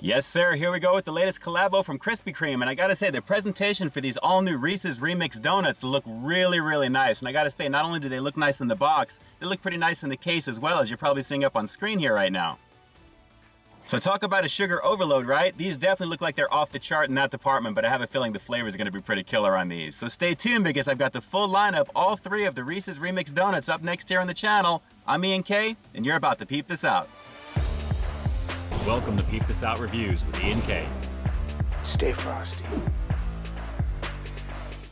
Yes, sir. Here we go with the latest collabo from Krispy Kreme. And I gotta say, the presentation for these all new Reese's Remix Donuts look really, really nice. And I gotta say, not only do they look nice in the box, they look pretty nice in the case as well, as you're probably seeing up on screen here right now. So talk about a sugar overload, right? These definitely look like they're off the chart in that department, but I have a feeling the flavor is gonna be pretty killer on these. So stay tuned because I've got the full lineup, all three of the Reese's Remix Donuts up next here on the channel. I'm Ian K, and you're about to peep this out. Welcome to Peep This Out Reviews with Ian K. Stay frosty.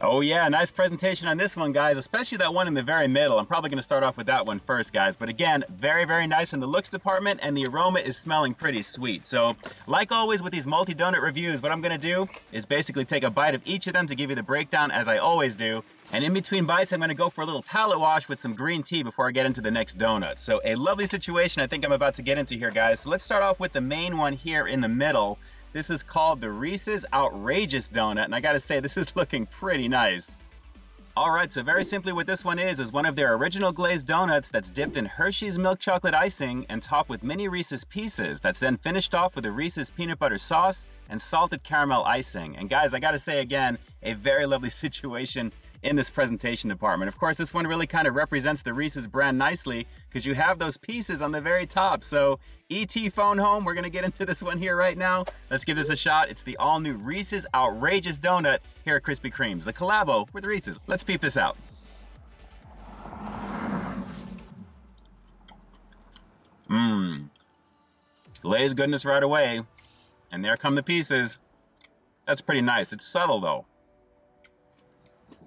Oh yeah, nice presentation on this one, guys, especially that one in the very middle. I'm probably gonna start off with that one first, guys. But again, very, very nice in the looks department, and the aroma is smelling pretty sweet. So, like always with these multi-donut reviews, what I'm gonna do is basically take a bite of each of them to give you the breakdown as I always do. And in between bites, I'm gonna go for a little palate wash with some green tea before I get into the next donut. So a lovely situation I think I'm about to get into here, guys. So let's start off with the main one here in the middle. This is called the Reese's Outrageous Donut, and I gotta say, this is looking pretty nice. Alright, so very simply what this one is, is one of their original glazed donuts that's dipped in Hershey's milk chocolate icing and topped with mini Reese's Pieces that's then finished off with a Reese's peanut butter sauce and salted caramel icing. And guys, I gotta say again, a very lovely situation in this presentation department. Of course, this one really kind of represents the Reese's brand nicely because you have those pieces on the very top. So ET phone home, we're gonna get into this one here right now. Let's give this a shot. It's the all new Reese's Outrageous Donut here at Krispy Kreme's, the collabo with Reese's. Let's peep this out. Mmm. Glazed goodness right away. And there come the pieces. That's pretty nice. It's subtle though.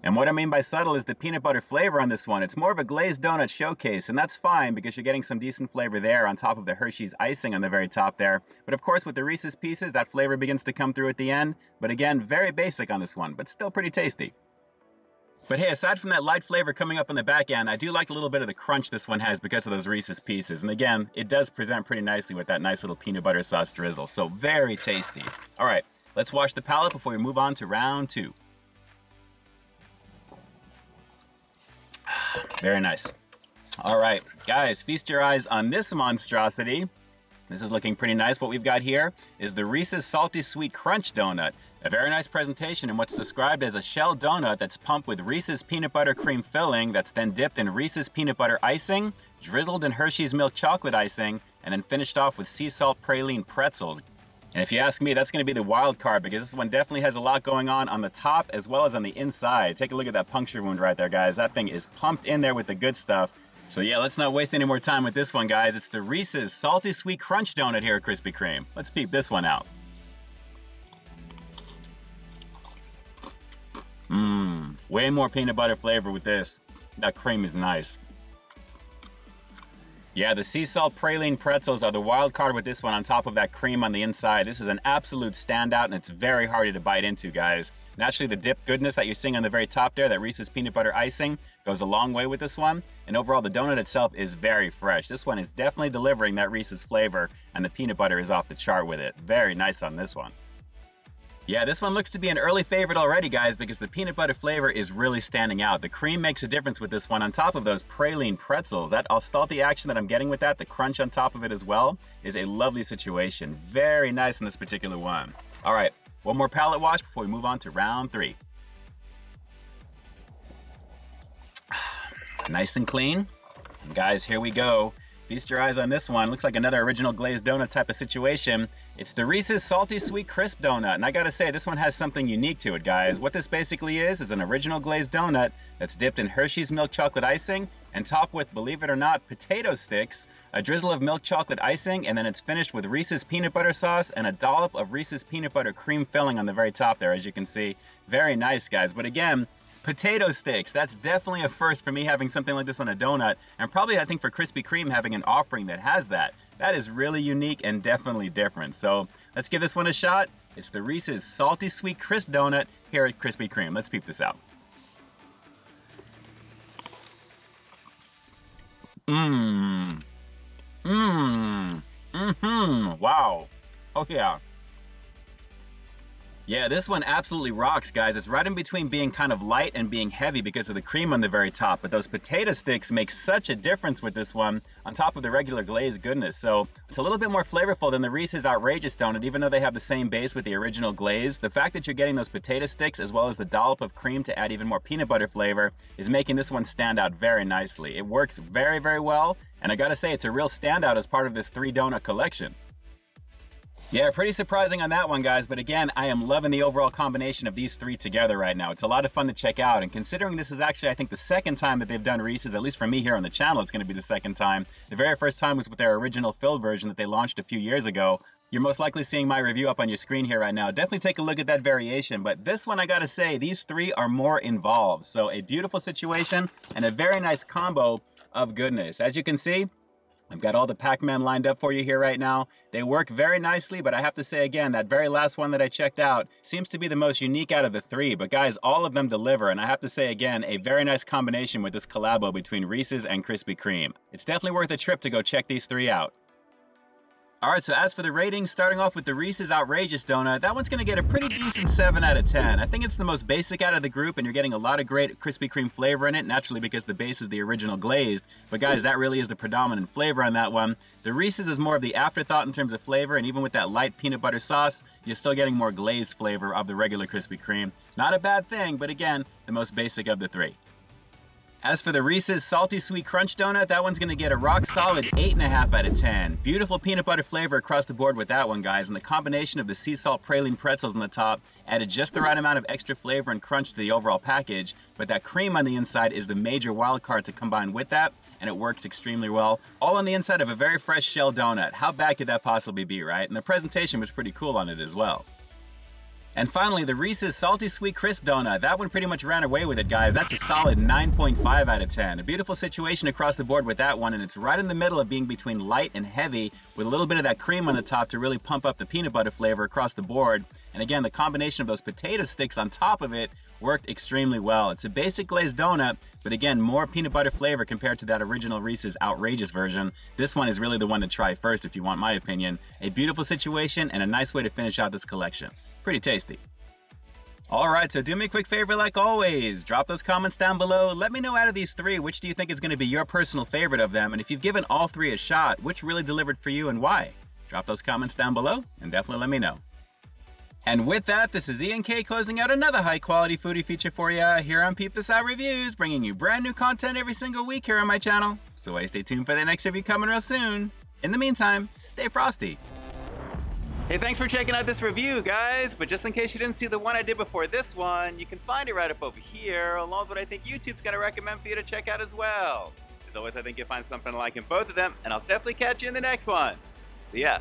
And what I mean by subtle is the peanut butter flavor on this one. It's more of a glazed donut showcase, and that's fine because you're getting some decent flavor there on top of the Hershey's icing on the very top there. But of course, with the Reese's Pieces, that flavor begins to come through at the end. But again, very basic on this one, but still pretty tasty. But hey, aside from that light flavor coming up on the back end, I do like a little bit of the crunch this one has because of those Reese's Pieces. And again, it does present pretty nicely with that nice little peanut butter sauce drizzle. So very tasty. All right, let's wash the palate before we move on to round two. Very nice. All right, guys, feast your eyes on this monstrosity. This is looking pretty nice. What we've got here is the Reese's Salty Sweet Crunch Donut. A very nice presentation in what's described as a shell donut that's pumped with Reese's peanut butter cream filling that's then dipped in Reese's peanut butter icing, drizzled in Hershey's milk chocolate icing, and then finished off with sea salt praline pretzels. And if you ask me, that's going to be the wild card because this one definitely has a lot going on on the top as well as on the inside. Take a look at that puncture wound right there, guys. That thing is pumped in there with the good stuff. So yeah, let's not waste any more time with this one, guys. It's the Reese's Salty Sweet Crunch Donut here at Krispy Kreme. Let's peep this one out. Mmm, way more peanut butter flavor with this. That cream is nice. Yeah, the sea salt praline pretzels are the wild card with this one on top of that cream on the inside. This is an absolute standout and it's very hard to bite into, guys. Naturally, the dip goodness that you're seeing on the very top there, that Reese's peanut butter icing, goes a long way with this one. And overall, the donut itself is very fresh. This one is definitely delivering that Reese's flavor, and the peanut butter is off the chart with it. Very nice on this one. Yeah, this one looks to be an early favorite already, guys, because the peanut butter flavor is really standing out. The cream makes a difference with this one on top of those praline pretzels. That all salty action that I'm getting with that, the crunch on top of it as well, is a lovely situation. Very nice in this particular one. All right, one more palate wash before we move on to round three. nice and clean. And guys, here we go. Feast your eyes on this one. Looks like another original glazed donut type of situation. It's the Reese's Salty Sweet Crisp Donut. And I gotta say, this one has something unique to it, guys. What this basically is, is an original glazed donut that's dipped in Hershey's milk chocolate icing and topped with, believe it or not, potato sticks, a drizzle of milk chocolate icing, and then it's finished with Reese's peanut butter sauce and a dollop of Reese's peanut butter cream filling on the very top there, as you can see. Very nice, guys. But again, Potato sticks. That's definitely a first for me having something like this on a donut, and probably I think for Krispy Kreme having an offering that has that. That is really unique and definitely different. So let's give this one a shot. It's the Reese's Salty Sweet Crisp Donut here at Krispy Kreme. Let's peep this out. Mmm. Mmm. Mmm. Wow. Oh yeah. Yeah, this one absolutely rocks, guys. It's right in between being kind of light and being heavy because of the cream on the very top. But those potato sticks make such a difference with this one on top of the regular glazed goodness. So it's a little bit more flavorful than the Reese's Outrageous Donut, even though they have the same base with the original glaze. The fact that you're getting those potato sticks as well as the dollop of cream to add even more peanut butter flavor is making this one stand out very nicely. It works very, very well. And I gotta say, it's a real standout as part of this three donut collection. Yeah, pretty surprising on that one, guys. But again, I am loving the overall combination of these three together right now. It's a lot of fun to check out. And considering this is actually, I think, the second time that they've done Reese's, at least for me here on the channel, it's going to be the second time. The very first time was with their original filled version that they launched a few years ago. You're most likely seeing my review up on your screen here right now. Definitely take a look at that variation. But this one, I gotta say, these three are more involved. So a beautiful situation and a very nice combo of goodness. As you can see, I've got all the Pac-Man lined up for you here right now. They work very nicely, but I have to say again, that very last one that I checked out seems to be the most unique out of the three. But guys, all of them deliver, and I have to say again, a very nice combination with this collabo between Reese's and Krispy Kreme. It's definitely worth a trip to go check these three out. All right, so as for the ratings, starting off with the Reese's Outrageous Donut, that one's gonna get a pretty decent 7 out of 10. I think it's the most basic out of the group, and you're getting a lot of great Krispy Kreme flavor in it, naturally because the base is the original glazed. But guys, that really is the predominant flavor on that one. The Reese's is more of the afterthought in terms of flavor, and even with that light peanut butter sauce, you're still getting more glazed flavor of the regular Krispy Kreme. Not a bad thing, but again, the most basic of the three. As for the Reese's Salty Sweet Crunch Donut, that one's gonna get a rock solid 8.5 out of 10. Beautiful peanut butter flavor across the board with that one, guys, and the combination of the sea salt praline pretzels on the top added just the right amount of extra flavor and crunch to the overall package, but that cream on the inside is the major wild card to combine with that, and it works extremely well. All on the inside of a very fresh shell donut. How bad could that possibly be, right? And the presentation was pretty cool on it as well. And finally, the Reese's Salty Sweet Crisp Donut. That one pretty much ran away with it, guys. That's a solid 9.5 out of 10. A beautiful situation across the board with that one, and it's right in the middle of being between light and heavy with a little bit of that cream on the top to really pump up the peanut butter flavor across the board. And again, the combination of those potato sticks on top of it worked extremely well. It's a basic glazed donut, but again, more peanut butter flavor compared to that original Reese's outrageous version. This one is really the one to try first if you want my opinion. A beautiful situation and a nice way to finish out this collection. Pretty tasty. Alright, so do me a quick favor like always. Drop those comments down below. Let me know out of these three, which do you think is going to be your personal favorite of them? And if you've given all three a shot, which really delivered for you and why? Drop those comments down below and definitely let me know. And with that, this is Ian K closing out another high quality foodie feature for you here on Peep This Out Reviews, bringing you brand new content every single week here on my channel. So I stay tuned for the next review coming real soon. In the meantime, stay frosty. Hey, thanks for checking out this review, guys. But just in case you didn't see the one I did before this one, you can find it right up over here, along with what I think YouTube's gonna recommend for you to check out as well. As always, I think you'll find something to like in both of them, and I'll definitely catch you in the next one. See ya.